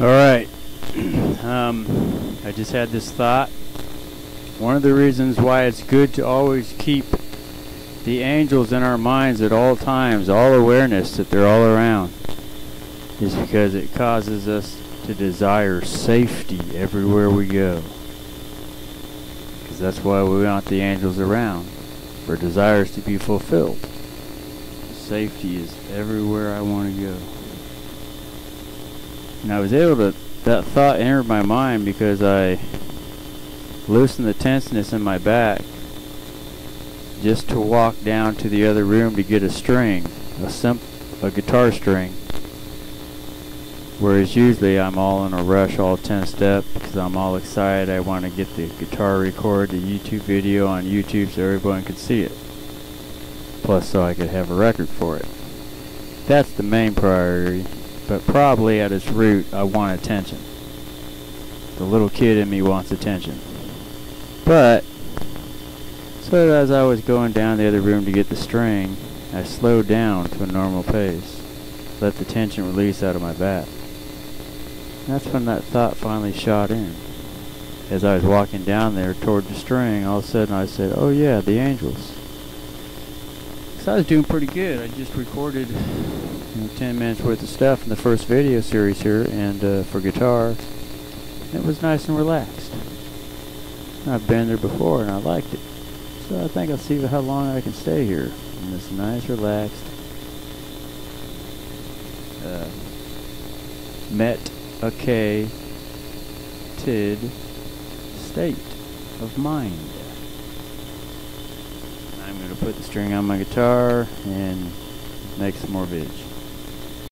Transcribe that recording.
All right. um, I just had this thought. One of the reasons why it's good to always keep the angels in our minds at all times, all awareness that they're all around, is because it causes us to desire safety everywhere we go. Because that's why we want the angels around, for desires to be fulfilled. Safety is everywhere I want to go. And I was able to, that thought entered my mind because I loosened the tenseness in my back just to walk down to the other room to get a string, a simp, a guitar string. Whereas usually I'm all in a rush, all tensed up because I'm all excited. I want to get the guitar record, the YouTube video on YouTube so everyone could see it. Plus so I could have a record for it. That's the main priority, but probably at its root I want attention. The little kid in me wants attention. But, so as I was going down the other room to get the string, I slowed down to a normal pace, let the tension release out of my back. That's when that thought finally shot in. As I was walking down there toward the string, all of a sudden I said, oh yeah, the angels. So I was doing pretty good. I just recorded you know, 10 minutes worth of stuff in the first video series here and uh, for guitar. It was nice and relaxed. I've been there before and I liked it. So I think I'll see how long I can stay here in this nice relaxed uh, met a K tid state of mind. I'm going to put the string on my guitar and make some more vids.